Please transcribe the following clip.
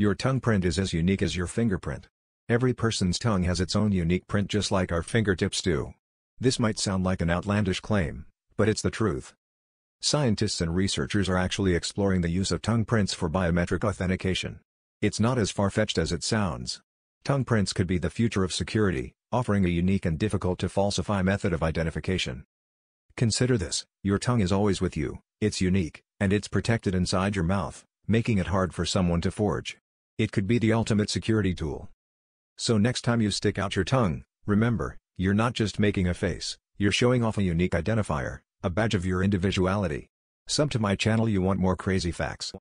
Your tongue print is as unique as your fingerprint. Every person's tongue has its own unique print just like our fingertips do. This might sound like an outlandish claim, but it's the truth. Scientists and researchers are actually exploring the use of tongue prints for biometric authentication. It's not as far-fetched as it sounds. Tongue prints could be the future of security, offering a unique and difficult-to-falsify method of identification. Consider this, your tongue is always with you, it's unique, and it's protected inside your mouth, making it hard for someone to forge. It could be the ultimate security tool. So next time you stick out your tongue, remember, you're not just making a face, you're showing off a unique identifier, a badge of your individuality. Sub to my channel you want more crazy facts.